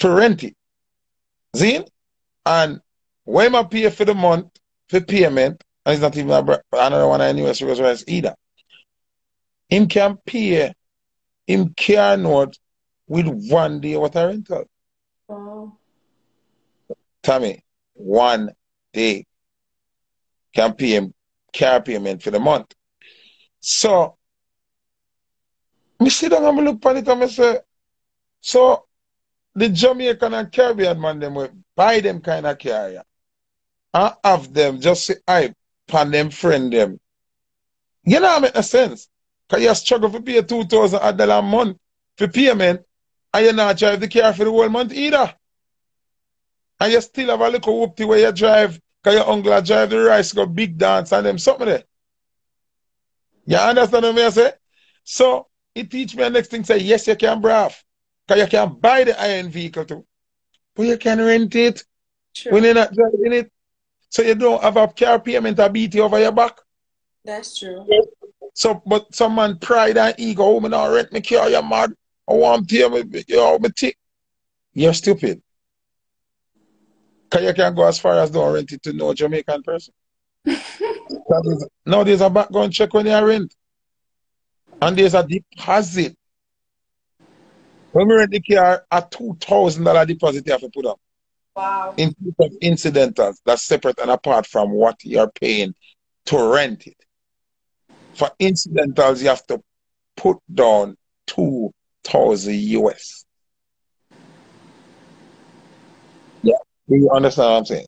for rent it. See? And when I pay for the month for payment, and it's not even another one I knew as Rolls either. Him can pay him car note with one day water rental. Wow. Tommy, one day can pay him car payment for the month. So, me sit down and look at it and say, so the Jamaican and Caribbean man them will buy them kind of carrier I have them just say I pan them friend them. You know make no sense. Cause you struggle for pay two thousand dollar a month for payment and you not drive the car for the whole month either. And you still have a little whoopty where you drive because your uncle drive the rice go big dance and them something there. You understand what I say? So it teach me the next thing say yes you can brav. Because you can buy the iron vehicle too. But you can rent it True. when you're not driving it. So you don't have a car payment to beat over your back. That's true. So, but some man pride and ego, oh, me not rent me car, you're mad. I want to pay me, you know, me tick. You're stupid. Because you can go as far as don't rent it to no Jamaican person. That is- now there's a background check when you rent. And there's a deposit. When we rent the car, a $2,000 deposit you have to put up. Wow. in terms of incidentals, that's separate and apart from what you're paying to rent it. For incidentals, you have to put down two thousand US. Yeah, do you understand what I'm saying?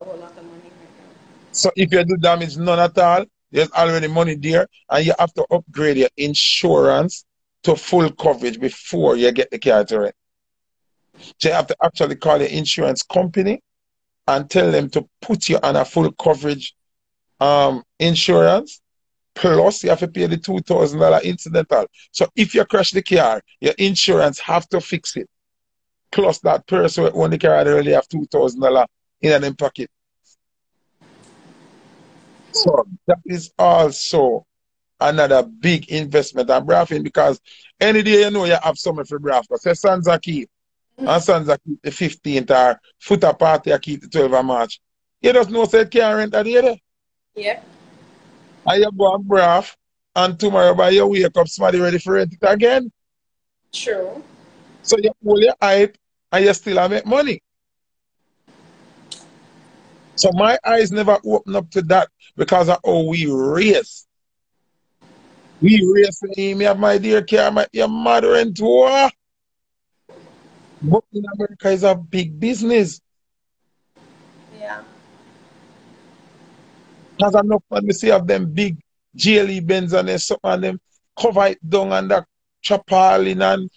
A lot of money right So if you do damage none at all, there's already money there, and you have to upgrade your insurance to full coverage before you get the car to rent. So you have to actually call your insurance company and tell them to put you on a full coverage um, insurance. Plus, you have to pay the two thousand dollar incidental. So if you crash the car, your insurance have to fix it. Plus, that person who own the car already have two thousand dollar in their pocket. So that is also another big investment and braffing because any day you know you have something for braff. Say Sansa keep mm. and Sansa keep the 15th or footer party I keep the 12th of March. You just know say it can't rent that day there. Yep. And you go and braff and tomorrow by you wake up somebody ready for rent it again. True. So you hold your hype and you still have make money. So my eyes never open up to that because of how we race. We me have my dear car, my your mother and tour. But in America is a big business. Yeah. Because enough when we see of them big GLE Benz and then something and them cover it down and that chapalin and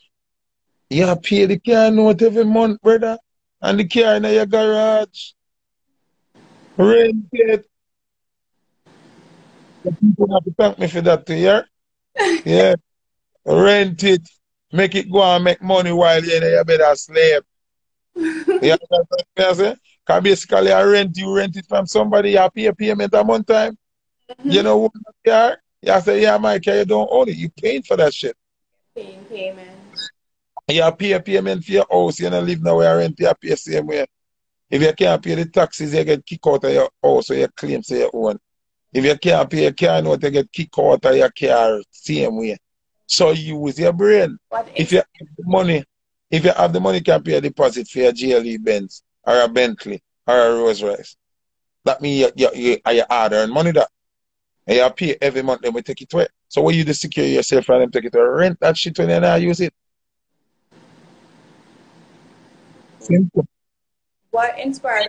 you pay the car note every month, brother. And the car in your garage. Rent it. The people have to thank me for that too, yeah? Yeah. Rent it. Make it go and make money while you're in your bed asleep. You understand what I'm saying? Because basically, I rent you rent it from somebody, you pay a payment a month time. Mm-hmm. You know what the car? You say, yeah, my car, you don't own it. You paying for that shit. Paying payment. You pay a payment for your house, you don't live nowhere, rent, you pay the same way. If you can't pay the taxes, you get kicked out of your house, so you claim to your own. If you can't pay your car note, you get kicked out of your car, same way. So use your brain. What If you have the money, if you have the money, you can pay a deposit for your GLE Benz or a Bentley or a Rolls Royce. That means you, you, you, you hard earn money that. And you pay every month, then we take it away. So when you just secure yourself and them take it away, rent that shit when you not use it. Simple. what inspired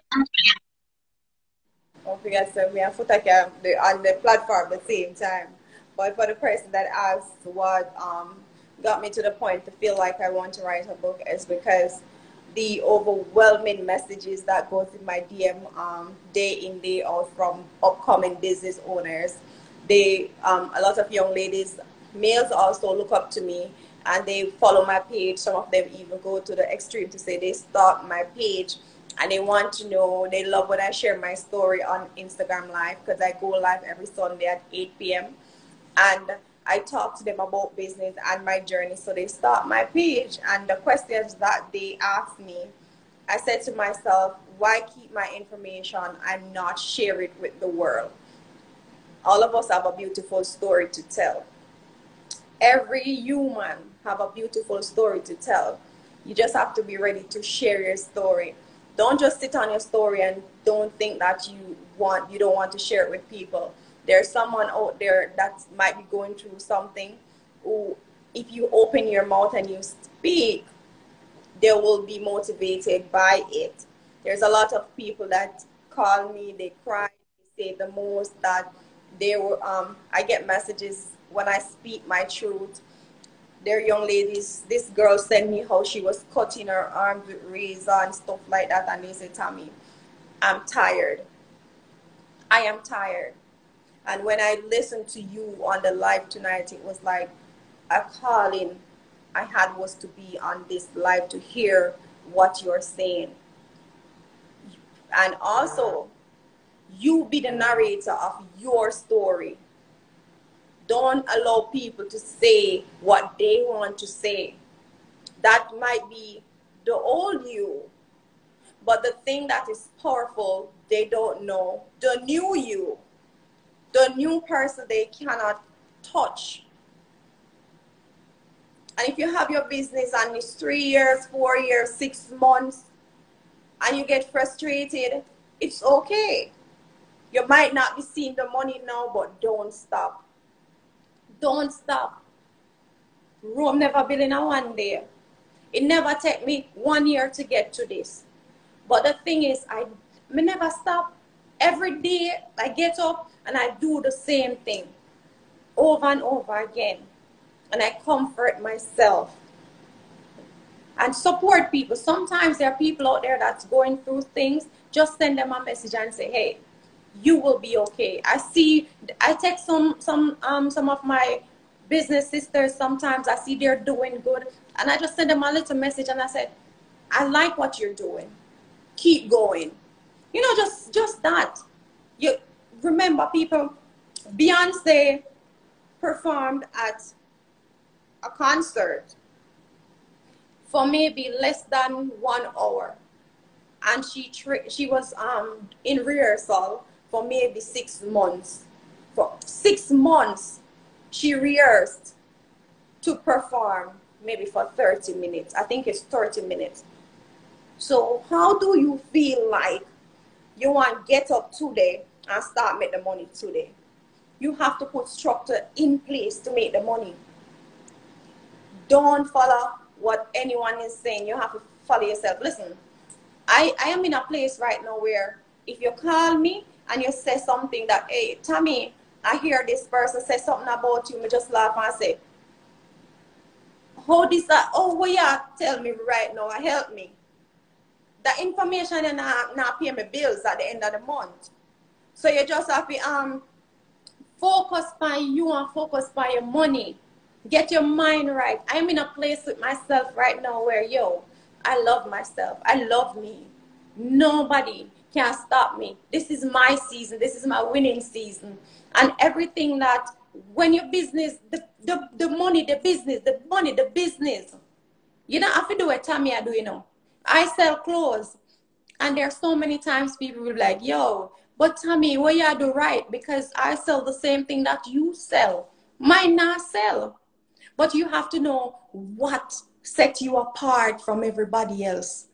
Uh, we on the, on the platform at the same time. But for the person that asked what um, got me to the point to feel like I want to write a book is because the overwhelming messages that goes in my DM um, day in day out from upcoming business owners. They um, a lot of young ladies, males also look up to me and they follow my page. Some of them even go to the extreme to say they stalk my page and they want to know. They love when I share my story on Instagram Live because I go live every Sunday at 8 p.m. And I talk to them about business and my journey. So they start my page, and the questions that they ask me, I said to myself, why keep my information and not share it with the world? All of us have a beautiful story to tell. Every human have a beautiful story to tell. You just have to be ready to share your story. Don't just sit on your story and don't think that you want you don't want to share it with people. There's someone out there that might be going through something who if you open your mouth and you speak they will be motivated by it. There's a lot of people that call me they cry they say the most that they were um, i get messages when i speak my truth they're young ladies this girl sent me how she was cutting her arm with razor and stuff like that and they said tommy i'm tired i am tired and when I listened to you on the live tonight, it was like a calling I had was to be on this live to hear what you're saying. And also, you be the narrator of your story. Don't allow people to say what they want to say. That might be the old you. But the thing that is powerful, they don't know the new you the new person they cannot touch. And if you have your business and it's three years, four years, six months, and you get frustrated, it's okay. You might not be seeing the money now, but don't stop. Don't stop. Rome never built in a one day. It never take me one year to get to this. But the thing is, I, I never stop. Every day I get up, and I do the same thing over and over again. And I comfort myself and support people. Sometimes there are people out there that's going through things. Just send them a message and say, hey, you will be okay. I see, I text some, some, um, some of my business sisters sometimes. I see they're doing good. And I just send them a little message and I said, I like what you're doing. Keep going. You know, just, just that. You, remember, people, Beyonce performed at a concert for maybe less than one hour. And she she was um, in rehearsal for maybe six months. For six months, she rehearsed to perform maybe for 30 minutes. I think it's 30 minutes. So how do you feel like you want to get up today and start make the money today. You have to put structure in place to make the money. Don't follow what anyone is saying. You have to follow yourself. Listen, I, I am in a place right now where if you call me and you say something that, hey, Tommy, I hear this person say something about you, me just laugh and say, how this, uh, oh, what you tell me right now, help me. The information and not, not pay me bills at the end of the month. So you just have to um focus on you and focus on your money. Get your mind right. I'm in a place with myself right now where yo, I love myself. I love me. Nobody can stop me. This is my season. This is my winning season. And everything that when your business, the, the, the money, the business, the money, the business. You don't have to do what Tammy I do, you know. I sell clothes. And there are so many times people will be like, yo, but Tommy, what you do right because I sell the same thing that you sell. Might not sell. But you have to know what set you apart from everybody else.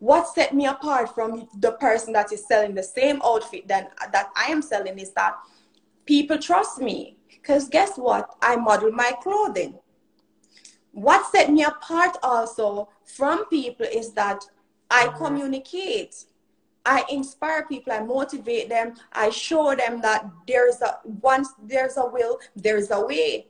What set me apart from the person that is selling the same outfit that, that I am selling is that people trust me. Because guess what? I model my clothing. What set me apart also from people is that I mm-hmm. communicate. I inspire people, I motivate them, I show them that there's a once there's a will, there's a way.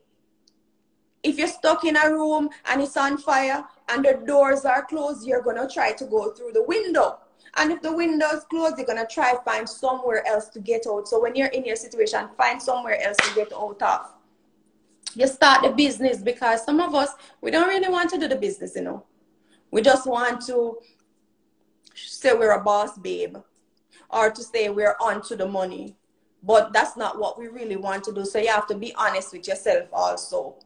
If you're stuck in a room and it's on fire and the doors are closed, you're gonna try to go through the window. And if the window is closed, you're try to find somewhere else to get out. So when you're in your situation, find somewhere else to get out of. You start the business because some of us we don't really want to do the business, you know. We just want to say we're a boss babe or to say we're on to the money. but that's not what we really want to do. So you have to be honest with yourself also.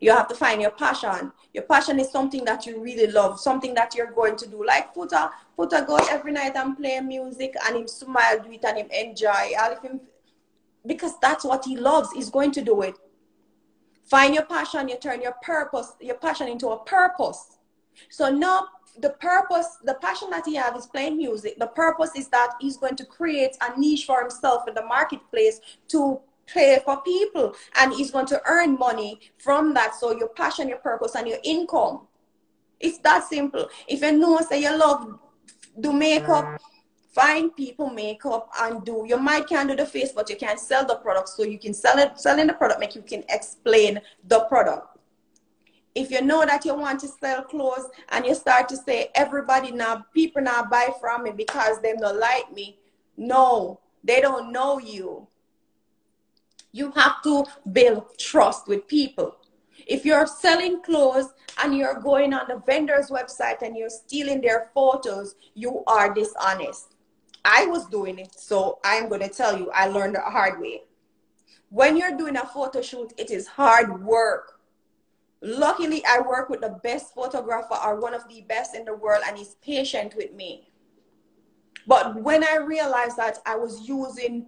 You have to find your passion. Your passion is something that you really love, something that you're going to do. Like Foota, Foota goes every night and play music and him smile do it and him enjoy. Because that's what he loves. He's going to do it. Find your passion, you turn your purpose, your passion into a purpose. So now the purpose, the passion that he has is playing music. The purpose is that he's going to create a niche for himself in the marketplace to pay for people and he's going to earn money from that. So your passion, your purpose, and your income. It's that simple. If you know say you love do makeup, mm. find people makeup and do you might can do the face, but you can sell the product. So you can sell it selling the product, make you can explain the product if you know that you want to sell clothes and you start to say everybody now people now buy from me because they don't like me no they don't know you you have to build trust with people. If you're selling clothes and you're going on the vendor's website and you're stealing their photos you are dishonest. I was doing it so i'm going to tell you i learned the hard way. When you're doing a photo shoot it is hard work. Luckily, I work with the best photographer or one of the best in the world, and he's patient with me. But when I realized that I was using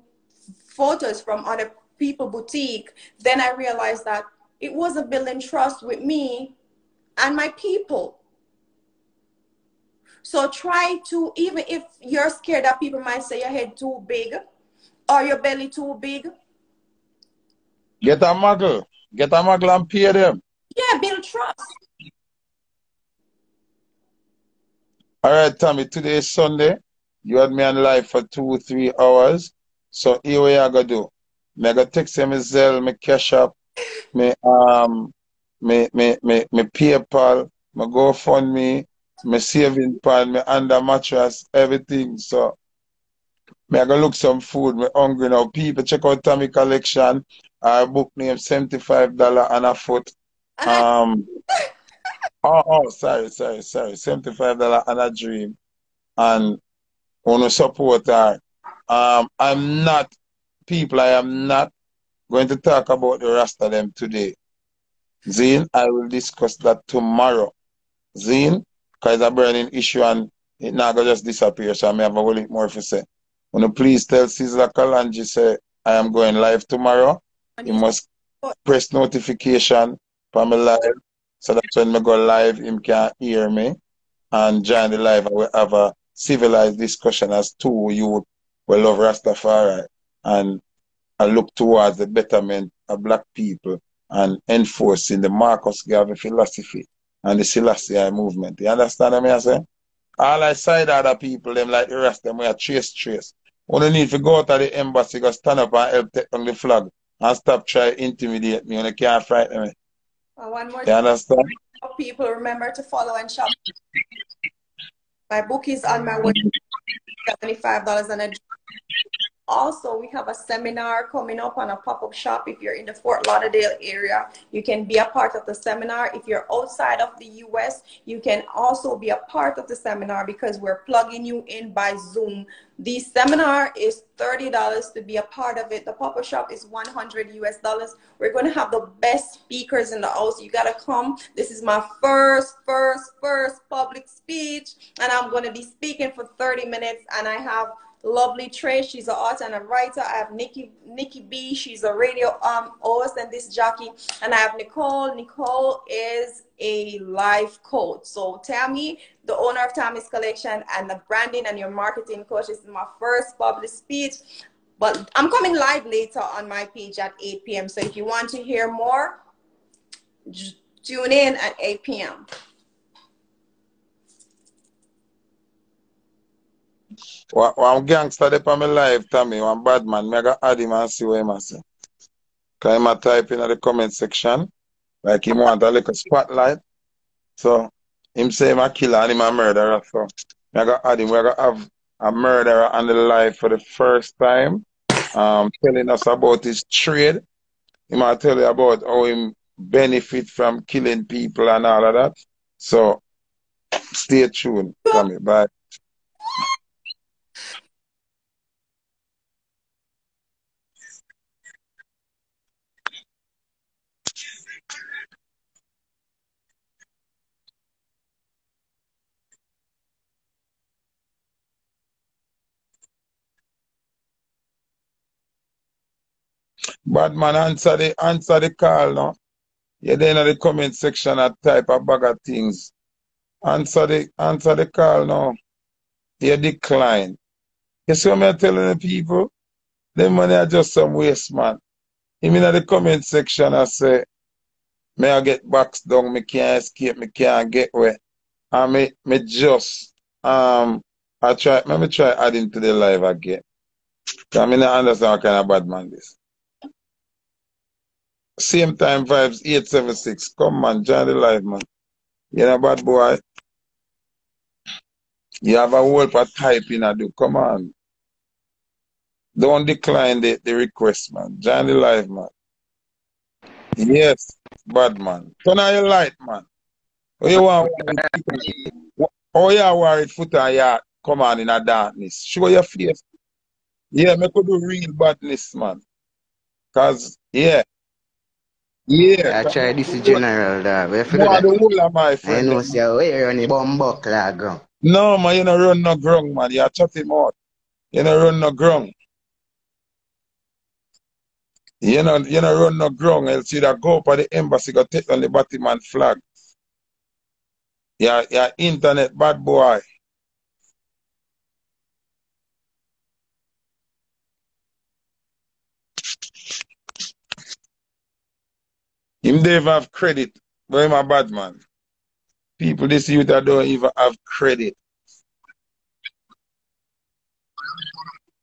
photos from other people boutique, then I realized that it wasn't building trust with me and my people. So try to, even if you're scared that people might say your head too big or your belly too big. Get a model. Get a model and pay them. Yeah, build trust. All right, Tommy, today is Sunday. You had me on live for two, three hours. So here we are going to do. Me to text me Zelle, me Cash App, me, um, me, me, me, me PayPal, me GoFundMe, me saving pan, me under mattress, everything. So me I go look some food, me hungry now. People check out Tommy collection. I book name $75 and a foot. Um, oh, oh, sorry, sorry, sorry. $75 and a dream. And want to support her. Um, I'm not, people, I am not going to talk about the rest of them today. Zine, I will discuss that tomorrow. Zine, because it's a burning issue and it not going to just disappear, so I may have a little more to say. Want to please tell Sizzla Kalonji say I am going live tomorrow. You must press notification for me live. So that's when I go live, him can hear me and join the live. I will have a civilized discussion as two youth will love Rastafari and I look towards the betterment of black people and enforcing the Marcus Garvey philosophy and the Selassie movement. You understand what I say? All I side other people, them like the rest, them we are trace trace. Only need to go to the embassy, go stand up and help take on the flag and stop try intimidate me when I can't frighten me. Uh, one more You understand? People remember to follow and shop. My book is on my way. $75 and a also, we have a seminar coming up on a pop-up shop. If you're in the Fort Lauderdale area, you can be a part of the seminar. If you're outside of the US, you can also be a part of the seminar because we're plugging you in by Zoom. The seminar is $30 to be a part of it. The pop-up shop is 100 US dollars. We're going to have the best speakers in the house. You got to come. This is my first, first, first public speech, and I'm going to be speaking for 30 minutes, and I have lovely Trey. She's an author and a writer. I have Nikki Nikki B. She's a radio um host and this jockey. And I have Nicole. Nicole is a life coach. So Tammy, the owner of Tammy's Collection and the branding and your marketing coach. This is my first public speech. But I'm coming live later on my page at 8 p.m. So if you want to hear more, tune in at 8 p.m. One gangster dey on my live, Tommy, one bad man, me I add him and see what him say. Cause him a type in the comment section, like he want a little spotlight. So, him say him a killer and him a murderer. So, I add him, we going have a murderer on the live for the first time, um, telling us about his trade. He might tell you about how him benefit from killing people and all of that. So, stay tuned, Tommy. Bye. Bad man, answer the answer the call now. You're there in the comment section and type a bag of things. Answer the answer the call now. You decline. You see what I'm telling the people? Them money are just some waste, man. You mean in the comment section I say, may I get boxed down, me can't escape, me can't get away. And me, me just, um, I try, let me try adding to the live again. I mean, I understand what kind of bad man this. Same time vibes, 876. Come man, join the live, man. You know, bad boy. You have a whole for typing I do. Come on. Don't decline the, the request, man. Join the live, man. Yes, bad man. Turn on your light, man. Oh, you want Oh, you worried foot your come on in a darkness. Show your face. Yeah, me could do real badness, man. Cause yeah. Yeah. I try this is general dog. Where for No, that? the whole of my I know friend. say where on the bomb buckler ground. No, man, you don't run no grung, man. You chat him out. You don't run no grung. You know, you don't run no grung, else you go up at the embassy, go take on the Batman flag. Yeah, yeah, internet bad boy. They even have credit, but him a bad man. People, this youth that don't even have credit.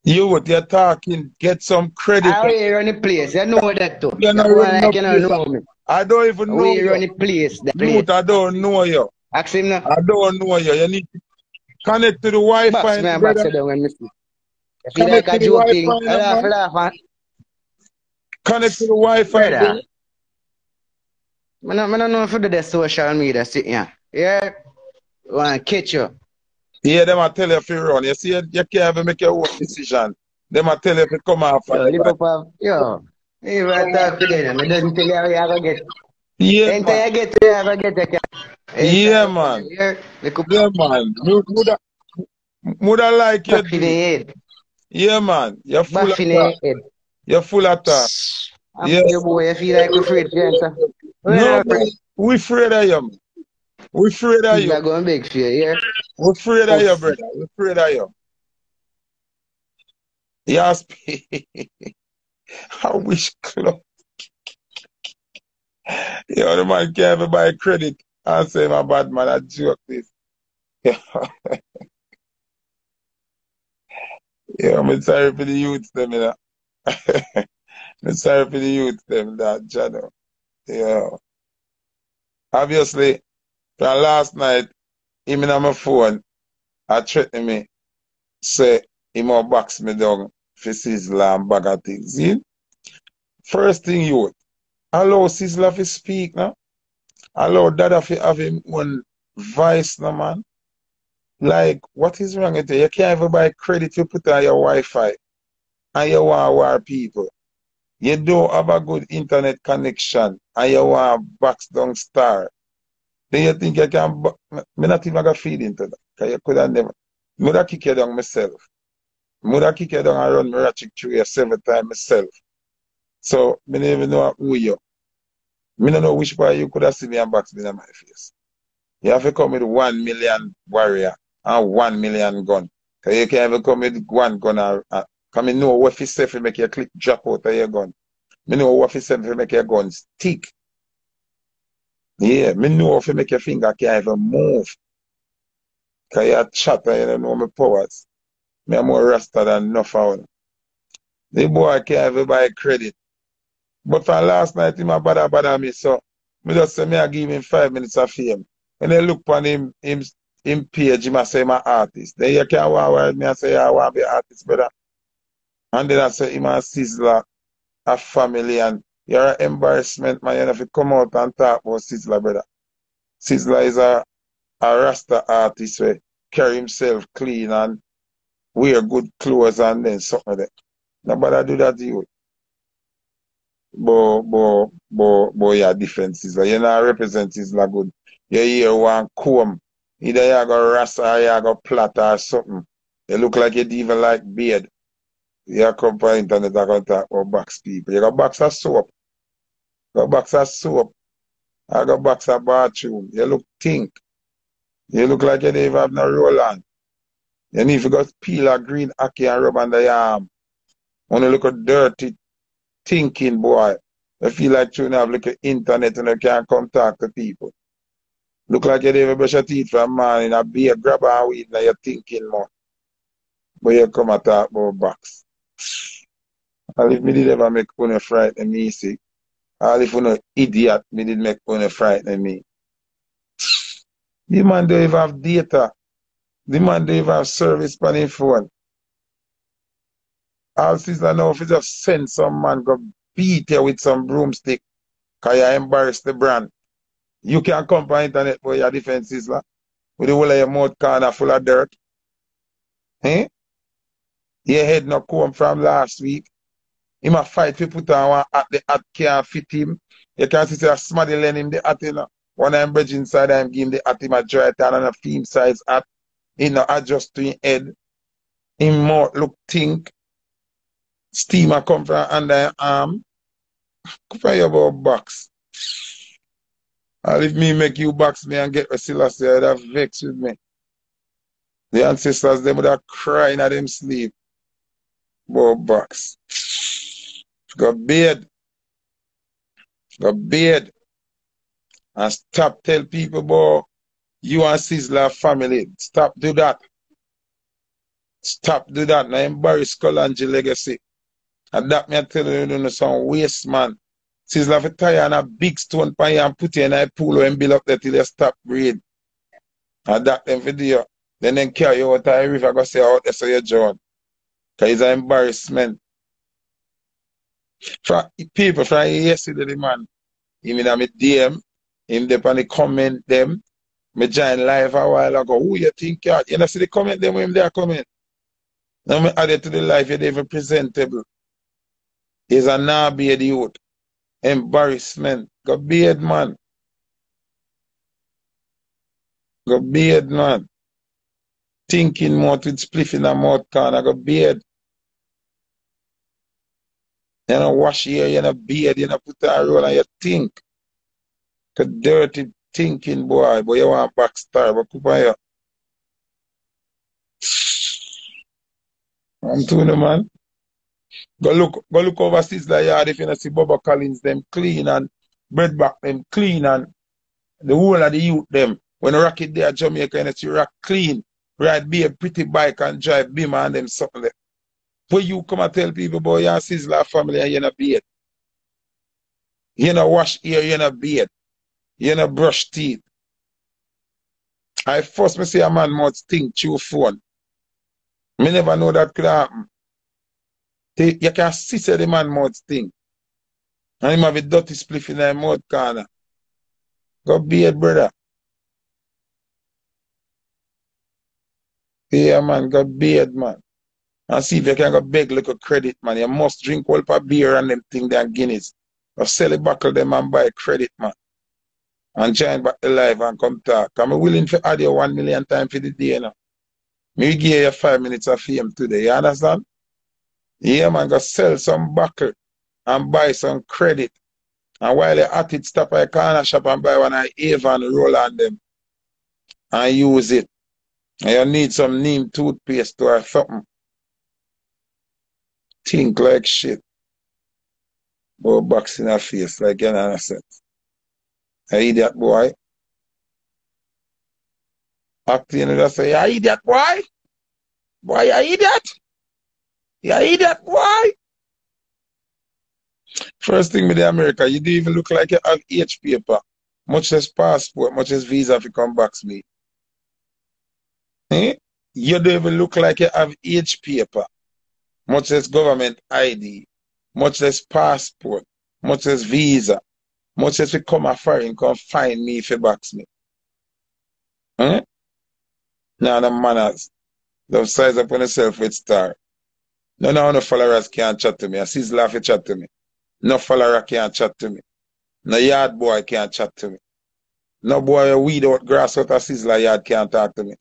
You what you're talking, get some credit. How you run the place? You know that too. You know know run like you don't place. know me. I don't even know How you run you. the place? The Youth, place. I don't know you. Ask him now. I don't know you. You need to connect to the Wi-Fi, Box me box down when me see. You feel Connect like to a the joking. Wi-Fi, laugh, laugh, man. Connect to the Wi-Fi, Brother. Brother. I don't, know if you do the social media sitting here. Yeah? Want catch you. Yeah, them I tell you if you run. You see, you you can't even make your own decision. Them I tell you if you come off. Yo, live up yo. To talk to them. I doesn't tell you how you to get. Yeah, Until man. you get to you get the Yeah, man. Yeah, Yeah, man. Woulda like you in the head. Yeah, man. You're full Back of in the head. You're full of talk. Yes. your boy. You feel like we're afraid to answer. No, man. We afraid of you, man. We afraid of you. going big for you, yeah? We afraid of you, brother. We afraid of you. Yes. I wish club. Yo, the man can't even buy credit. I say my bad man, I joke this. Yeah, yeah I'm sorry for the youth them, you know. I'm sorry for the youth them that Jano. Yeah. Obviously, from last night, him in my phone, I threatened me, say he will box me down for Sizzla and bag of things. See? First thing you allow Sizzla to speak now. Allow Dada to have him own voice now, man. Like, what is wrong with you? You can't even buy credit to put on your Wi-Fi and you want war people. You don't have a good internet connection and you want box down star. Then you think you can, me not even gonna feed into that. Cause you could have never, me would kick you down myself. Me would kick you down and run ratchet times myself. So, me don't even know who you. Me don't know which part you could have seen me and box me in my face. You have to come with one million warrior and one million gun. Cause you can't even come with one gun and cause me know what you say if make your click drop out of your gun. Me know what you say if make your gun stick. Yeah, me know if you make your finger can't even move. Cause you chat and you don't know my powers. Me am more rasta than enough them. The boy can't even buy credit. But for last night, him a bother bother me, so me just say me I give him five minutes of fame. When I look on him, him, him page, him a say my artist. Then you can want word me, I say I want to be artist, brother. And then I say him a Sizzla, a family, and you're an embarrassment, man. You have to come out and talk about Sizzla, brother. Sizzla is a, a Rasta artist who carry himself clean and wear good clothes and then something like that. Nobody do that to you. But, but, but, but defense is like, you know, represent like good. You hear one comb, either you go rasta or you go plait or something. You look like you even like beard. You come on internet and come talk about box people. You got box of soap. You got box of soap. I got box of bathroom. You look think. You look like you don't even have no roll on. You need to go peel a green ackee and rub under your arm. When you look at dirty thinking boy. I feel like you have like internet and you can't come talk to people. Look like you don't even brush your teeth from man in a beer grab and weed now you're thinking more. But you come and talk about box. And if me did ever make one frighten me, see. All if no idiot, me did make one frighten me. The man don't even have data. The man don't even have service on his phone. All sister now if you just send some man go beat you with some broomstick because you embarrass the brand. You can come on internet for your defense sister with the whole of your mouth corner full of dirt. Eh? Your head not come from last week. He might fight to put on one at the hat can't fit him. You can see a smarty len him the hat you know. One I'm bridge inside I'm giving the hat him a dry tan and a theme size hat. He not adjust to his head. Him more look think. Steamer come from under your arm. Come your about box. And if me make you box me and get a Selassie, you'd have vexed with me. The ancestors, they would have crying at them sleep. About box. Got beard. Got beard. And stop tell people about you and Sizzla family. Stop do that. Stop do that. Now embarrass Kalonji legacy. And that me I tell you, you know, some waste man. Sizzla for tire and a big stone pan and put in a pool and build up there till you stop breathing. And that them video. Then then carry you out of the river go say out there so you drown. Cause it's an embarrassment. For people from yesterday, the man, even me DM, him on the comment them, me join live a while ago. Who you think you are? You know, see the comment them when they are comment. Now me add it to the life, you're even presentable. He's a now beard youth. Embarrassment. Go beard man. Go beard man. Thinking more with spliff in a mouth corner. Go beard. You know, wash your hair, you know, beard, you know, put a roll and you think. Cause dirty thinking boy, but you want backstar, but come on here. I'm telling you, man. Go look, go look over Sizzla yard if you know see Bubba Collins them clean and Breadback them clean and the whole of the youth them. When Rocket there Jamaica, you know, see rock clean, ride be a pretty bike and drive beam and them something there. But you come and tell people about your Sizzla family and you're not beard. You know wash ear, you know beard. You know brush teeth. I first me see a man must think through phone. Me never know that could happen. They, you can see say the man mouth stink. And him have a dirty spliff in the mouth corner. Go beard, brother. Yeah, man, go beard, man. And see if you can go beg little credit, man. You must drink all of beer and them thing than Guinness. Or sell a buckle them and buy credit, man. And join back the live and come talk. I'm willing to add you one million times for the day now. Me give you five minutes of fame today, you understand? Yeah, man, go sell some buckle and buy some credit. And while you're at it, stop at a corner shop and buy one of Avon roll on them and use it. You need some neem toothpaste or something. Think like shit. Go box in her face like know sense. I idiot boy. Acting and say, you idiot boy. Boy, you idiot. You idiot boy. First thing with the America, you do even look like you have H paper. Much less passport, much less visa if you come back to me. Eh? You don't even look like you have H paper. Much less government ID. Much less passport. Much less visa. Much less we come a foreign come find me if you box me. Eh? Now the manners. Don't size up on yourself with star. No, no, no followers can't chat to me. I see laugh chat to me. No follower can't chat to me. No yard boy can't chat to me. No boy weed out grass out of Sizzla yard can't talk to me.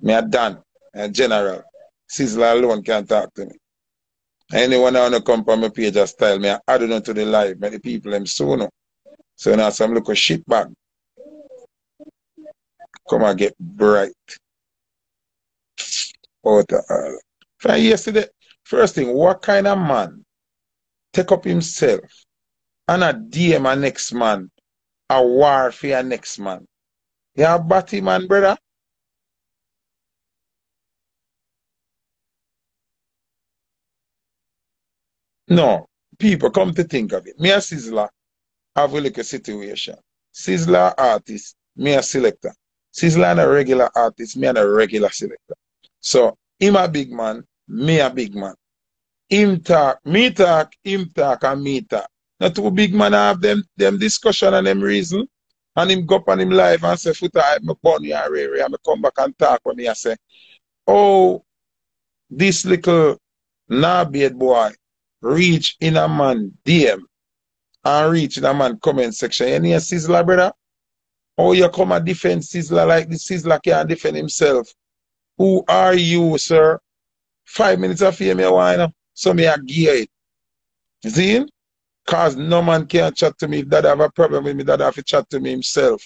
Me a done. A general. Sizzla alone can't talk to me. Anyone I want to come from my page of style, me I add it to the live, Many people them soon. So now some look a shit bag. Come and get bright. Out of all. From yesterday, first thing, what kind of man take up himself and a DM a next man, a war for a next man? You a batty man, brother? No, people come to think of it. Me a Sizzla have a little situation. Sizzla artist, me a selector. Sizzla and a regular artist, me and a regular selector. So, him a big man, me a big man. Him talk, me talk, him talk, and me talk. Now two big man have them them discussion and them reason. And him go up on him live and say, Foota, I'm born here, Ray, I'm come back and talk with me. I say, oh, this little knobbeard boy reach in a man DM and reach in a man comment section. You need a Sizzla, brother? How you come and defend Sizzla like the Sizzla can't defend himself? Who are you, sir? Five minutes of fame you want, so me a gear it. See? Cause no man can chat to me if dad have a problem with me, dad have to chat to me himself.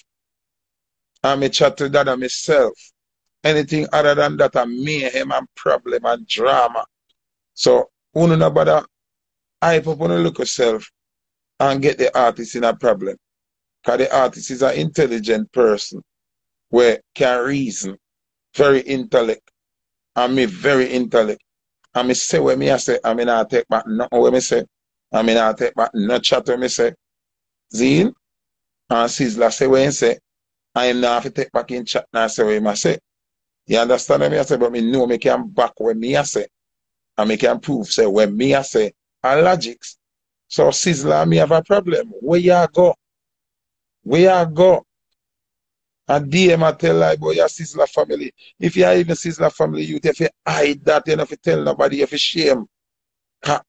And me chat to dad myself. Anything other than that I mayhem and problem and drama. So, uno no bother hype up on the look yourself and get the artist in a problem. Because the artist is an intelligent person where can reason, very intellect. And me very intellect. And me say what me I say, I mean I take back nothing what me say. I mean I take back no chat what me say. Zine and Sizzla say what he say. I am not to take back in chat and say what I say. You understand what me I say? But me know me can back what me I say. And me can prove say when me I say and logics. So Sizzla me have a problem. Where you go? Where you go? And DM I tell like boy your Sizzla family. If you are even Sizzla family you if you hide that, you know if you tell nobody if you shame.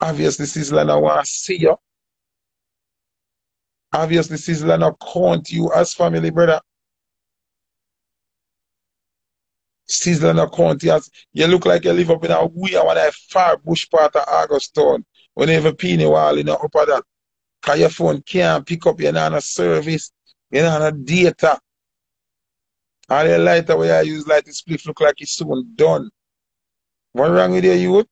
Obviously Sizzla no want to see you. Obviously Sizzla no count you as family, brother. Sizzla no count you as you look like you live up in a weird one a far bush part of Augustown. Whenever Peeny Wall in the upper that, cause your phone can't pick up, you're not on a service, you're not on a data. All your lighter where you use light split look like it's soon done. What wrong with your youth?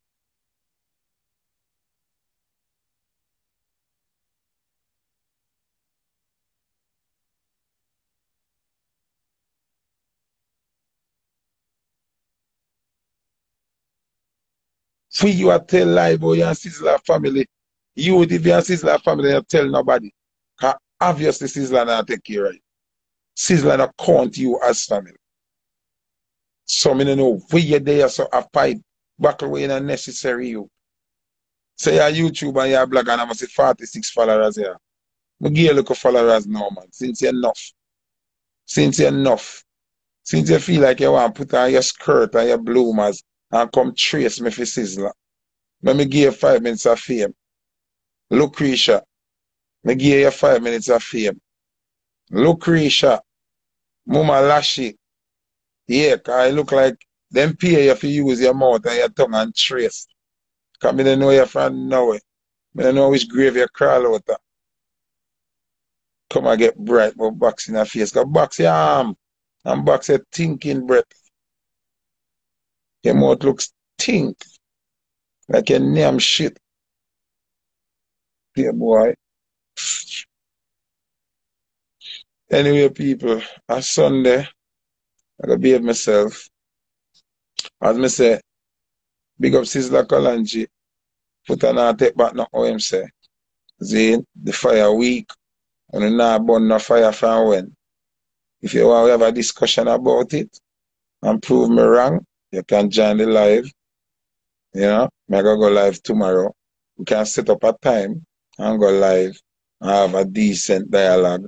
You a tell lie about your Sizzla family. You if your Sizzla family you tell nobody. Cause obviously Sizzla not take care of you. Sizzla not count you as family. So me know where you there so a fight battle way not necessary you. Say you're YouTube and you're blog and I'm say 46 followers here. Me give you look followers now man. Since you're enough. Since you're enough. Since you feel like you want to put on your skirt and your bloomers and come trace me for Sizzla. Let me give you five minutes of fame. Lucretia, me give you five minutes of fame. Lucretia, Mama Lashy, yeah, cause I look like them pay you you use your mouth and your tongue and trace. Cause me don't know you from nowhere. Me don't know which grave you crawl out of. Come and get bright, but box in your face. Cause box your arm and box your thinking breath. Your mouth looks stink. Like your name shit. Dear boy. Anyway, people, on Sunday, I go behave myself. As me say, big up Sizzla Kalonji. Put on a take back no him say. Zane, the fire weak. And you not burn no fire from when. If you want to have a discussion about it and prove me wrong, you can join the live. You know, I go go live tomorrow. We can set up a time and go live and have a decent dialogue.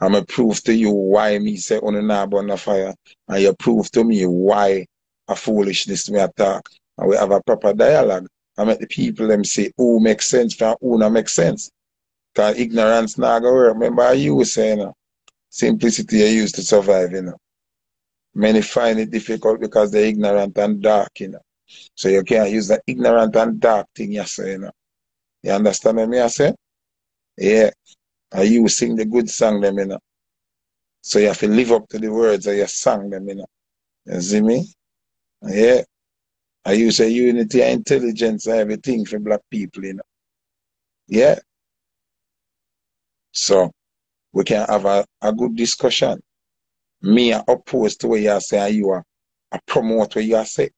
I'm to prove to you why me say on the burn the fire. And you prove to me why a foolishness me attack. And we have a proper dialogue. I make the people them say who makes sense from who not make sense. Because ignorance not go work. Remember you saying, you know, simplicity you used to survive, you know. Many find it difficult because they're ignorant and dark, you know. So you can't use the ignorant and dark thing you say, you know. You understand what me I say? Yeah. And you sing the good song them, you know. So you have to live up to the words of your song them, you know. You see me? Yeah. I use a unity and intelligence and everything for black people, you know. Yeah. So we can have a, a good discussion. Me are opposed to what you are saying, you are a promote what you are saying.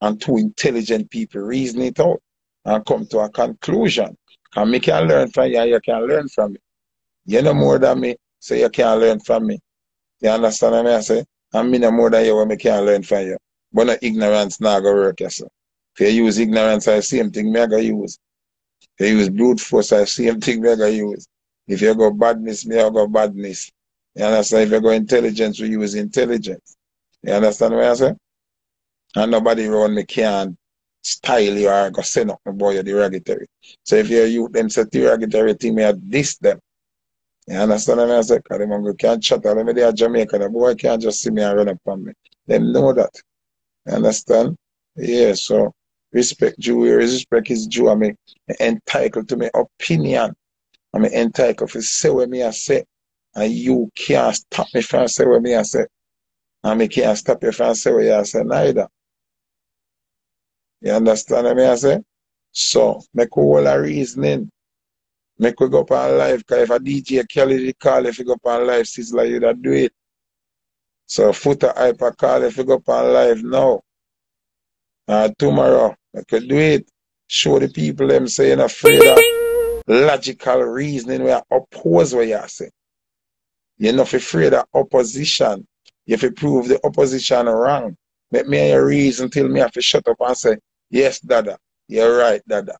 And two intelligent people reason it out and come to a conclusion. And me can learn from you and you can learn from me. You know more than me, so you can learn from me. You understand what I say? And me know more than you when me can learn from you. But no ignorance not go work, yes, sir. If you use ignorance, I same thing me I go use. If you use brute force, I same thing me I go use. If you go badness, me I go badness. You understand? If you go intelligence, we use intelligence. You understand what I say? And nobody around me can style you or go say nothing about you're derogatory. So if you're you them say derogatory thing, me diss them. You understand what I say? Because them can't chat all them they Jamaica, the boy can't just see me and run up on me. Them know that. You understand? Yeah, so respect due respect is due. I'm entitled to my opinion. I'm entitled to say what me I say. And you can't stop me from say what me I say. And me can't stop you from say what you say neither. You understand what me I say? So, make all a reasoning. Make we go up on live, because if a DJ Kelly the call, if you go up on live, Sizzla, you that do it. So, Foota Hyper call, if you go up on live now. Uh, tomorrow, I could do it. Show the people them saying afraid of logical reasoning where oppose what you say. You're not afraid of opposition. You have to prove the opposition wrong. Make me a reason till me have to shut up and say, yes, Dada, you're right, Dada.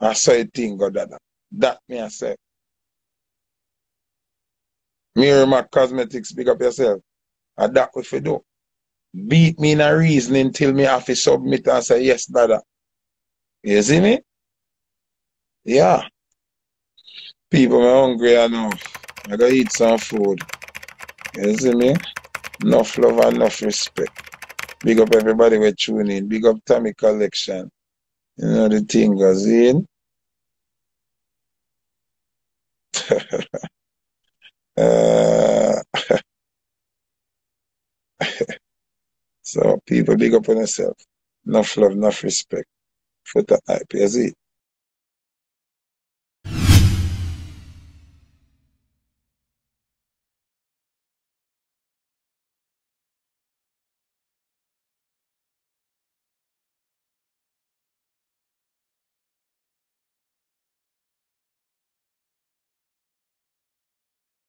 I saw a thing, go, Dada. That me I say. Mary Mac Cosmetics, pick up yourself. And that what you do. Beat me in a reasoning till me have to submit and say, yes, Dada. You see me? Yeah. People are hungry enough. I gotta eat some food. You see me? Enough love and enough respect. Big up everybody we tune in. Big up Tommy Collection. You know the thing goes in. uh, so people big up on yourself. Enough love, enough respect. Foota Hype, you see?